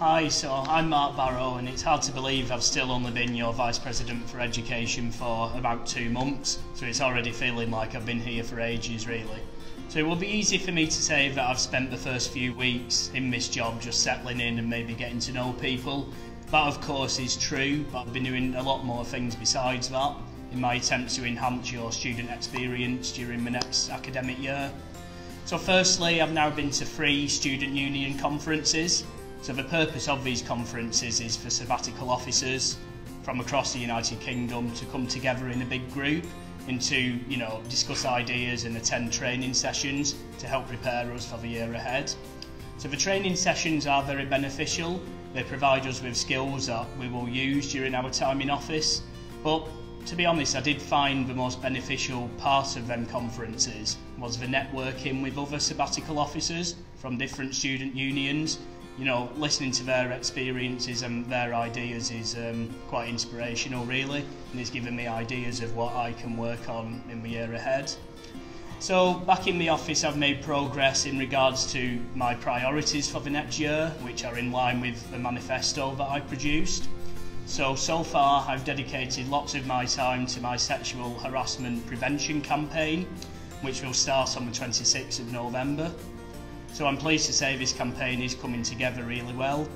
Hi, so I'm Mark Barrow, and it's hard to believe I've still only been your Vice President for Education for about two months, so it's already feeling like I've been here for ages, really. So it will be easy for me to say that I've spent the first few weeks in this job just settling in and maybe getting to know people. That, of course, is true, but I've been doing a lot more things besides that in my attempts to enhance your student experience during my next academic year. So firstly, I've now been to three student union conferences so the purpose of these conferences is for sabbatical officers from across the United Kingdom to come together in a big group and to, you know, discuss ideas and attend training sessions to help prepare us for the year ahead. So the training sessions are very beneficial. They provide us with skills that we will use during our time in office. But to be honest, I did find the most beneficial part of them conferences was the networking with other sabbatical officers from different student unions you know, listening to their experiences and their ideas is um, quite inspirational, really, and it's given me ideas of what I can work on in the year ahead. So back in the office I've made progress in regards to my priorities for the next year which are in line with the manifesto that I produced. So so far I've dedicated lots of my time to my sexual harassment prevention campaign which will start on the 26th of November. So I'm pleased to say this campaign is coming together really well.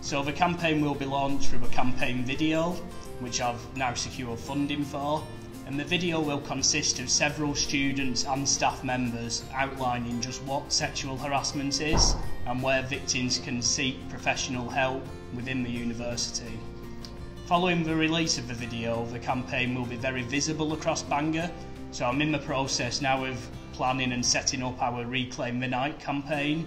So the campaign will be launched through a campaign video, which I've now secured funding for, and the video will consist of several students and staff members outlining just what sexual harassment is and where victims can seek professional help within the university. Following the release of the video, the campaign will be very visible across Bangor, so I'm in the process now of planning and setting up our Reclaim the Night campaign.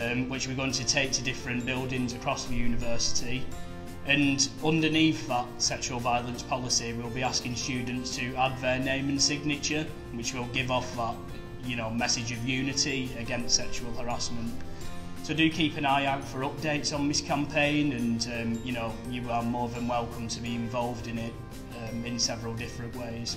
um, which we're going to take to different buildings across the university. And underneath that sexual violence policy, we'll be asking students to add their name and signature, which will give off that you know message of unity against sexual harassment. So do keep an eye out for updates on this campaign, and um, you know you are more than welcome to be involved in it um, in several different ways.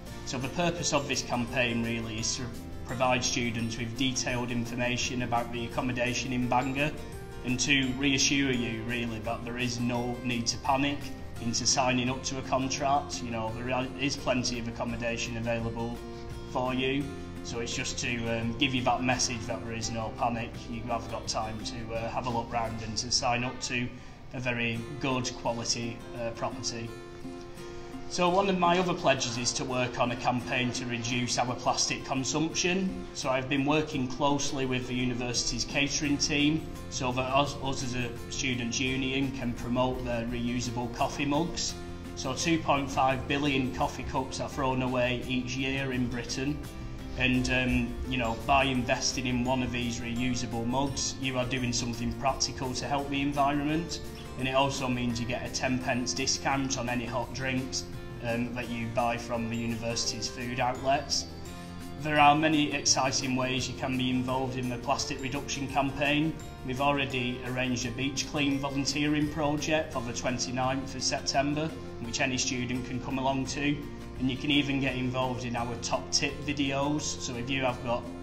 So the purpose of this campaign really is to provide students with detailed information about the accommodation in Bangor and to reassure you really that there is no need to panic into signing up to a contract. You know, there is plenty of accommodation available for you. So it's just to um, give you that message that there is no panic. You have got time to uh, have a look round and to sign up to a very good quality uh, property. So one of my other pledges is to work on a campaign to reduce our plastic consumption. So I've been working closely with the university's catering team so that us, us as a student union can promote their reusable coffee mugs. So 2.5 billion coffee cups are thrown away each year in Britain. And um, you know, by investing in one of these reusable mugs, you are doing something practical to help the environment. And it also means you get a 10 pence discount on any hot drinks um, that you buy from the university's food outlets. There are many exciting ways you can be involved in the plastic reduction campaign. We've already arranged a beach clean volunteering project for the 29th of September, which any student can come along to. And you can even get involved in our top tip videos. So if you have got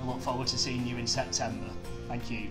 I look forward to seeing you in September. Thank you.